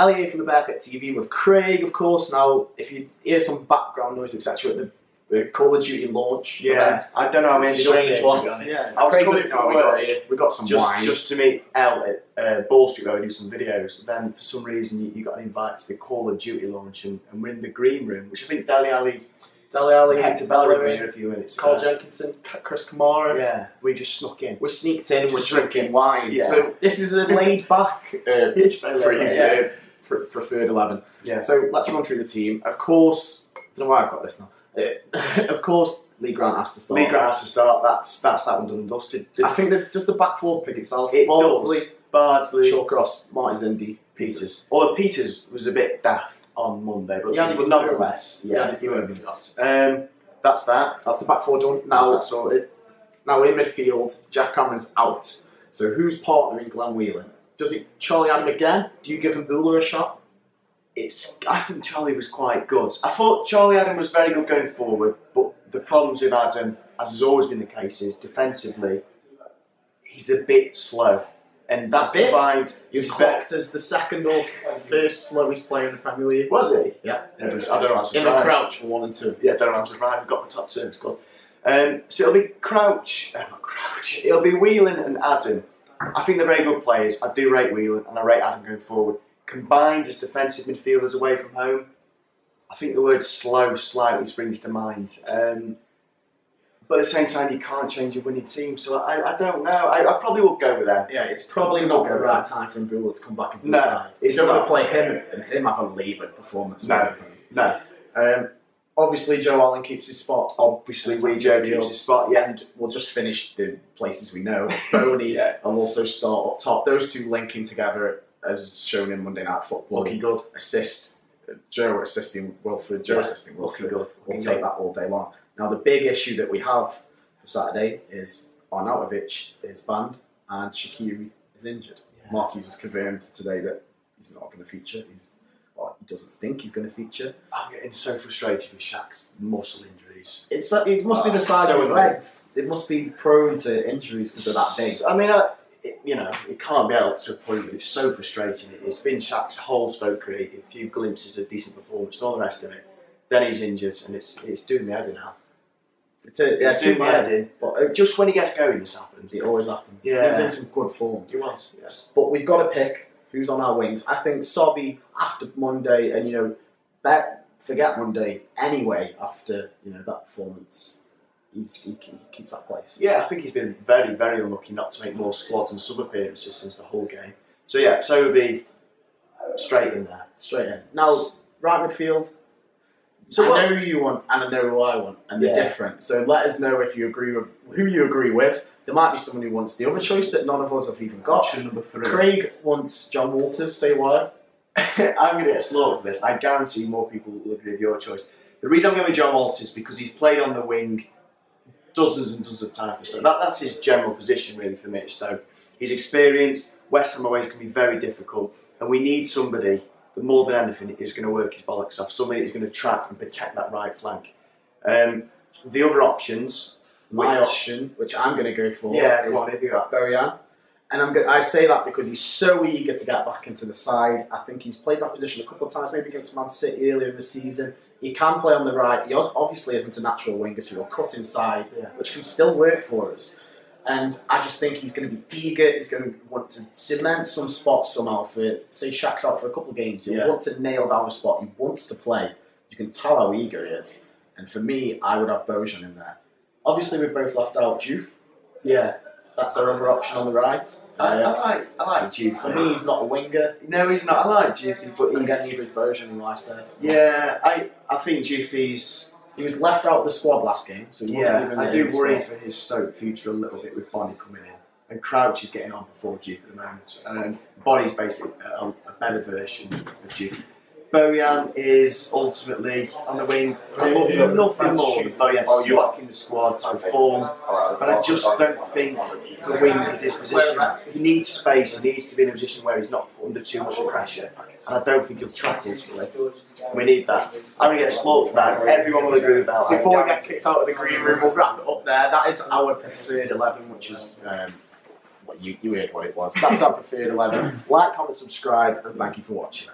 LEA from the Bear Pit TV with Craig, of course. Now, if you hear some background noise, etc., at the, the Call of Duty launch Yeah, event, I don't know how many It's a strange one. To be honest. Yeah, I was Craig coming we got here. We got some just, wine. just to meet Elle at uh, Ball Street where we do some videos. Then for some reason you, you got an invite to the Call of Duty launch, and, and we're in the green room, which I think Dele Alli, Dele Alli, Hector Bellerin here a few minutes Carl ago. Jenkinson, Chris Kamara. Yeah, we just snuck in. We're sneaked in, we're drinking wine. Yeah. So this is a laid back uh, It's very pre- late, yeah. Pre- preferred 11. Yeah. So let's run through the team. Of course, I don't know why I've got this now. Uh, of course, Lee Grant has to start. Lee Grant has to start. That's that's that one done and dusted. I think that just the back four pick itself. It Bardsley, does. Bardsley, Shawcross, Martins, Indi, Pieters. Pieters. Although Pieters was a bit daft on Monday, but, Yeah, but he's nonetheless, yeah, he moving. moved. Um, that's that. That's the back four done. Now, Now, that's sorted. now in midfield, Geoff Cameron's out. So who's partnering Glenn Whelan? Does it Charlie Adam again? Do you give Imbula a shot? It's. I think Charlie was quite good. I thought Charlie Adam was very good going forward, but the problems with Adam, as has always been the case, is defensively, he's a bit slow, and that bit? provides. He was he's clocked as the second or first slowest player in the Premier League. Was he? Yeah. I don't know. I'm In a crouch for one and two. Yeah, don't know. I'm surprised. We've got the top two. It's good. Um, so it'll be Crouch. Uh, not Crouch. It'll be Whelan and Adam. I think they're very good players. I do rate Whelan and I rate Adam going forward. Combined as defensive midfielders away from home, I think the word slow slightly springs to mind. Um, but at the same time, you can't change a winning team. So I, I don't know. I, I probably will go with them. Yeah, it's probably not the right time for Buller to come back into No, the side. it's He's going to not. play him and him have a laboured performance. No. No. Um, obviously, Joe Allen keeps his spot. Obviously, Wee Joe keeps his spot. Yeah. And we'll just finish the places we know. Bony Yeah. will also start up top. Those two linking together, as shown in Monday Night Football. Looking good. Assist. Joe assisting Wilfried, Joe Yeah, assisting Looking good. We'll take that all day long. Now, the big issue that we have for Saturday is Arnautovic is banned and Shaqiri is injured. Yeah. Mark Hughes has confirmed today that he's not going to feature. He's, doesn't think he's going to feature. I'm getting so frustrated with Shaq's muscle injuries. It's uh, it must be the size so of his legs. It must be prone to injuries because they're that big. I mean, I, it, you know, it can't be up to a point, but it's so frustrating. It- It's been Shaq's whole Stoke career, a few glimpses of decent performance, and all the rest of it. Then he's injured, and it's it's doing me head in now. It's, a, It's doing me head bad, in. but uh, Just when he gets going, this happens. it always happens. Yeah. He was in some good form. He was. Yes. But we've got to pick who's on our wings. I think Sobhi after Monday, and you know, bet, forget Monday anyway. After you know that performance, he, he, he keeps that place. Yeah, I think he's been very, very unlucky not to make more squads and sub appearances since the whole game. So yeah, so would be straight in there. Straight in. Now, right midfield. So I what- know who you want, and I know who I want, and they're Yeah. different. So let us know if you agree with who you agree with. There might be someone who wants the other choice that none of us have even got. Option number three. Craig wants Jon Walters. Say why? I'm going to get slaughtered for this. I guarantee more people will agree with your choice. The reason I'm going with Jon Walters is because he's played on the wing dozens and dozens of times for Stoke. That, that's his general position, really, for me at Stoke. He's experienced. West Ham away is going to be very difficult, and we need somebody that more than anything is going to work his bollocks off. Somebody that's going to trap and protect that right flank. Um, the other options, My which- option, which I'm going to go for, yeah, is on. Bojan. And I'm go- I say that because he's so eager to get back into the side. I think he's played that position a couple of times, maybe against Man City earlier in the season. He can play on the right. He obviously isn't a natural winger, so he'll cut inside, Yeah. which can still work for us. And I just think he's going to be eager. He's going to want to cement some spots somehow for, say, Shaq's out for a couple of games. He'll Yeah. want to nail down a spot. He wants to play. You can tell how eager he is. And for me, I would have Bojan in there. Obviously, we've both left out Diouf. Yeah, That's our other option on the right. I, I Uh, like I like Diouf. for me, he's not a winger. no, he's not. I like Diouf, but But again, he's, neither is Bojan, who I said. Yeah, I, I think Jiffy's. He was left out of the squad last game, so he wasn't Yeah, even I do worry squad. for his Stoke future a little bit with Bony coming in. And Crouch is getting on before Diouf at the moment. And Bony's basically a, a better version of Diouf. Bojan is ultimately on the wing. I love Yeah. nothing more than Bojan Oh, you- back in the squad, to perform. But I just don't think the wing is his position. He needs space. He needs to be in a position where he's not under too much pressure. And I don't think he'll track ultimately. We need that. I'm going to get slaughtered for that. Everyone will agree with that. I Before we get kicked out of the green room, we'll wrap it up there. That is our preferred 11, which is. Um, what you, you heard what it was. That's our preferred 11. Like, comment, subscribe, and thank you for watching.